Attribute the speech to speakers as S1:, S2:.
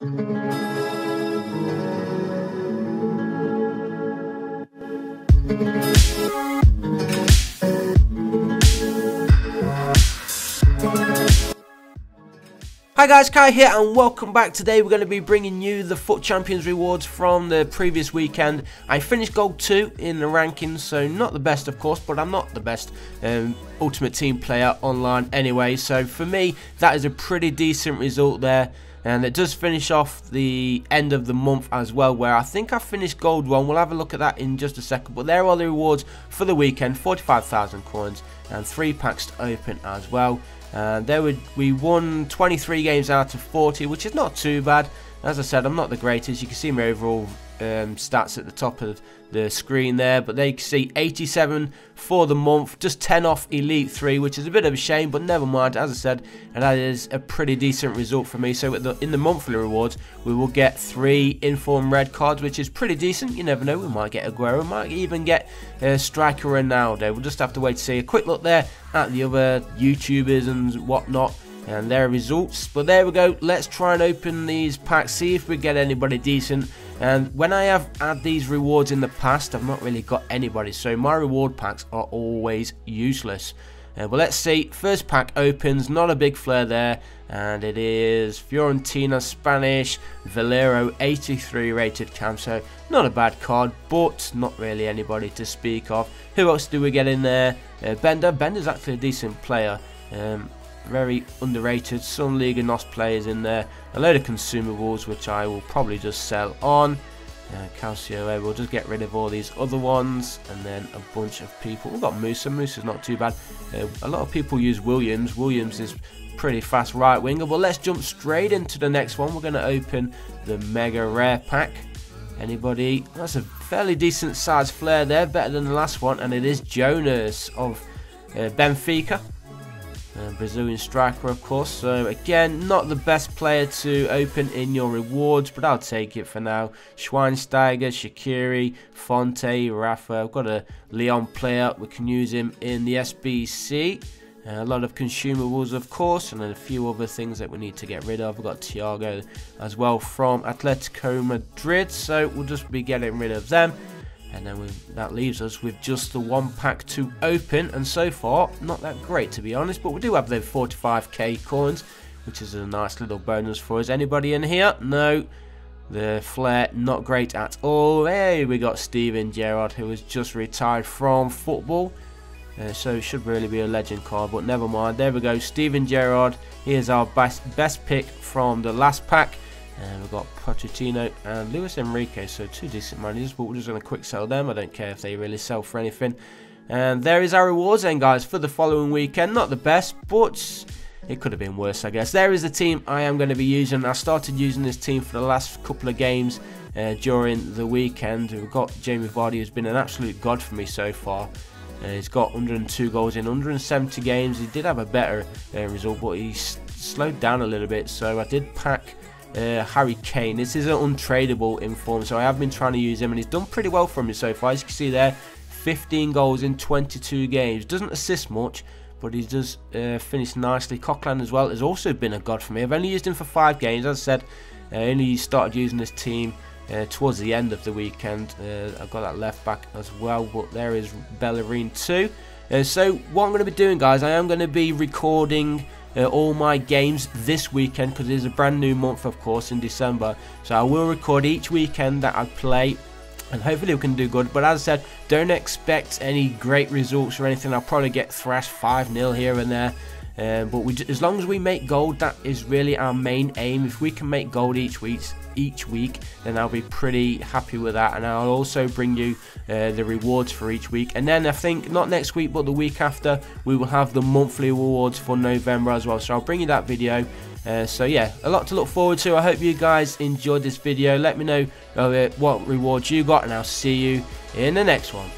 S1: thank you. Hi guys, Kai here and welcome back. Today we're going to be bringing you the FUT Champions rewards from the previous weekend. I finished gold 2 in the rankings, so not the best of course, but I'm not the best um, Ultimate Team player online anyway. So for me, that is a pretty decent result there. And it does finish off the end of the month as well, where I think I finished gold 1. We'll have a look at that in just a second. But there are the rewards for the weekend, 45,000 coins and 3 packs to open as well. And there would we won 23 games out of 40, which is not too bad. As I said, I'm not the greatest. You can see my overall um, stats at the top of the screen there, but they see 87 for the month, just 10 off Elite 3, which is a bit of a shame, but never mind, as I said, and that is a pretty decent result for me. So the, in the monthly rewards, we will get three Inform Red cards, which is pretty decent. You never know, we might get Aguero, might even get uh, Striker Ronaldo. We'll just have to wait to see. A quick look there at the other YouTubers and whatnot and their results. But there we go. Let's try and open these packs, see if we get anybody decent. And when I have had these rewards in the past, I've not really got anybody. So my reward packs are always useless. Uh, well, let's see. First pack opens. Not a big flare there. And it is Fiorentina Spanish Valero 83 rated cam. So not a bad card, but not really anybody to speak of. Who else do we get in there? Uh, Bender. Bender's actually a decent player. Um, very underrated. Some League and NOS players in there. A load of consumables, which I will probably just sell on. Uh, Calcio, we'll just get rid of all these other ones, and then a bunch of people. We've got Musa, Musa's not too bad. Uh, a lot of people use Williams. Williams is pretty fast right winger, but let's jump straight into the next one. We're going to open the Mega Rare Pack. Anybody? That's a fairly decent size flare there, better than the last one, and it is Jonas of uh, Benfica. Brazilian striker, of course. So, again, not the best player to open in your rewards, but I'll take it for now. Schweinsteiger, Shaqiri, Fonte, Rafa. I've got a Leon player. We can use him in the SBC. Uh, a lot of consumables, of course, and then a few other things that we need to get rid of. We've got Tiago as well from Atletico Madrid, so we'll just be getting rid of them. And then we, that leaves us with just the one pack to open. And so far, not that great to be honest. But we do have the 45k coins, which is a nice little bonus for us. Anybody in here? No. The flare, not great at all. Hey, we got Steven Gerrard, who has just retired from football. Uh, so should really be a legend card, but never mind. There we go, Steven Gerrard. Here's our best, best pick from the last pack. And we've got Pochettino and Luis Enrique, so two decent managers, but we're just going to quick sell them. I don't care if they really sell for anything. And there is our rewards then, guys, for the following weekend. Not the best, but it could have been worse, I guess. There is the team I am going to be using. I started using this team for the last couple of games uh, during the weekend. We've got Jamie Vardy, who's been an absolute god for me so far. Uh, he's got 102 goals in 170 games. He did have a better uh, result, but he slowed down a little bit. So I did pack uh, Harry Kane. This is an untradeable in form, so I have been trying to use him, and he's done pretty well for me so far. As you can see there, 15 goals in 22 games. Doesn't assist much, but he does uh, finish nicely. Coquelin as well has also been a god for me. I've only used him for five games, as I said. I only started using this team uh, towards the end of the weekend. Uh, I've got that left back as well, but there is Bellerin too. Uh, so what I'm going to be doing, guys, I am going to be recording uh, all my games this weekend because it is a brand new month, of course, in December. So I will record each weekend that I play and hopefully we can do good. But as I said, don't expect any great results or anything. I'll probably get thrashed 5-0 here and there. Um, but we, as long as we make gold, that is really our main aim. If we can make gold each week, each week, then I'll be pretty happy with that. And I'll also bring you uh, the rewards for each week. And then I think not next week, but the week after, we will have the monthly rewards for November as well. So I'll bring you that video. Uh, so yeah, a lot to look forward to. I hope you guys enjoyed this video. Let me know uh, what rewards you got, and I'll see you in the next one.